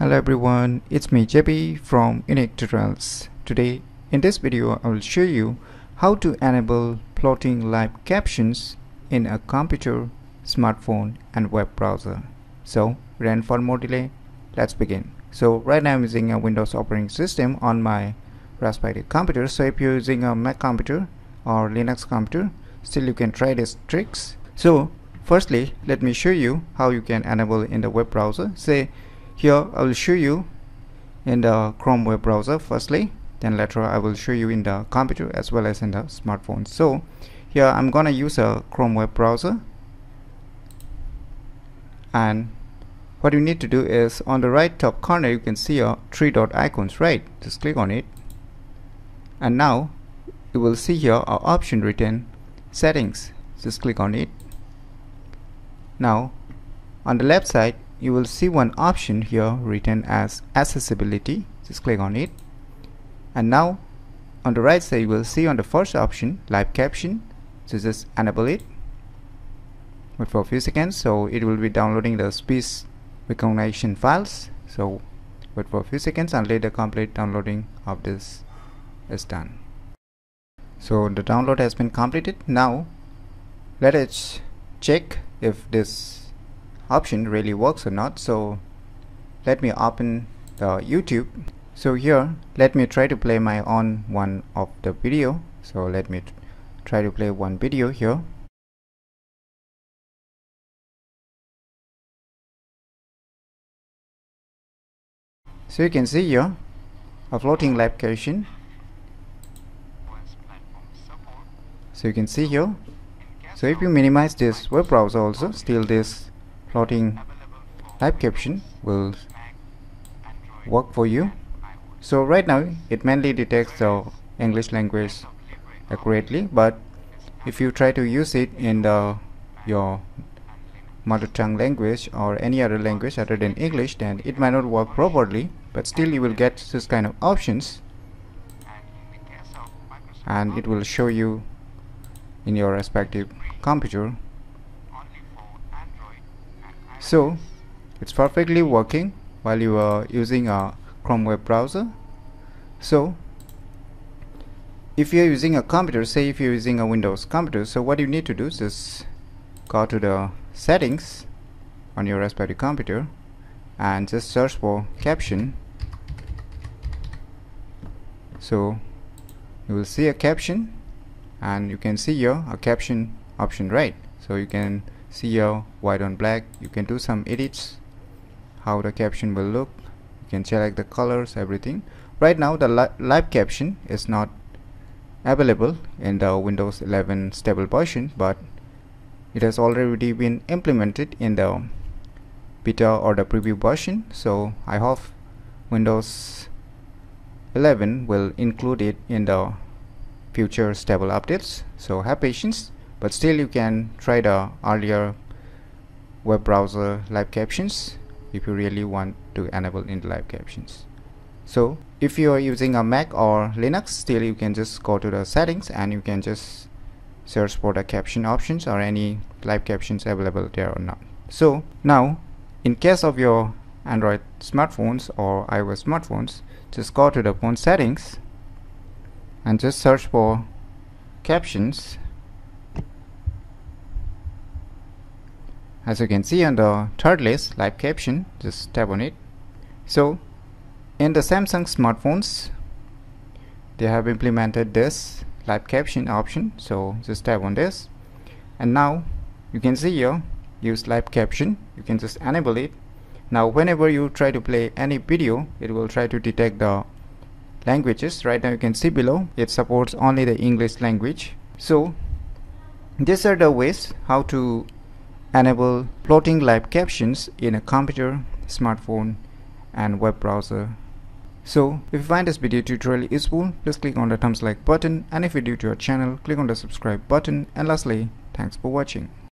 Hello everyone, it's me JB from Unique. Today in this video I will show you how to enable floating live captions in a computer, smartphone and web browser. So without for more delay, let's begin. So right now I'm using a Windows operating system on my Raspberry computer. So if you're using a Mac computer or Linux computer, still you can try these tricks. So firstly, let me show you how you can enable in the web browser. Say here I will show you in the Chrome web browser firstly then later I will show you in the computer as well as in the smartphone. So here I'm gonna use a Chrome web browser. And what you need to do is on the right top corner you can see a three dot icons right? Just click on it. And now you will see here a option written settings. Just click on it. Now on the left side you will see one option here written as accessibility. Just click on it. And now on the right side you will see on the first option live caption. So just enable it. Wait for a few seconds. So it will be downloading the speech recognition files. So wait for a few seconds until the complete downloading of this is done. So the download has been completed. Now let us check if this option really works or not. So let me open the YouTube. So here let me try to play my own one of the video. So let me try to play one video here. So you can see here a floating live caption so you can see here. So if you minimize this web browser also still this floating type caption will work for you. So right now it mainly detects the English language accurately but if you try to use it in the your mother tongue language or any other language other than English then it might not work properly but still you will get this kind of options. And it will show you in your respective computer so it's perfectly working while you are using a Chrome web browser. So if you're using a computer say if you're using a Windows computer so what you need to do is just go to the settings on your Raspberry computer and just search for caption. So you will see a caption and you can see here a caption option right? So you can here white on black. You can do some edits how the caption will look. You can select the colors everything. Right now the li live caption is not available in the Windows 11 stable version but it has already been implemented in the beta or the preview version. So I hope Windows 11 will include it in the future stable updates. So have patience but still you can try the earlier web browser live captions if you really want to enable in the live captions. So if you are using a Mac or Linux still you can just go to the settings and you can just search for the caption options or any live captions available there or not. So now in case of your Android smartphones or iOS smartphones just go to the phone settings and just search for captions as you can see on the third list live caption just tap on it. So in the Samsung smartphones they have implemented this live caption option. So just tap on this. And now you can see here use live caption. You can just enable it. Now whenever you try to play any video it will try to detect the languages. Right now you can see below it supports only the English language. So these are the ways how to enable floating live captions in a computer, smartphone and web browser. So if you find this video tutorial useful, please click on the thumbs like button and if you're new to our channel, click on the subscribe button and lastly, thanks for watching.